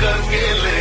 nunca me le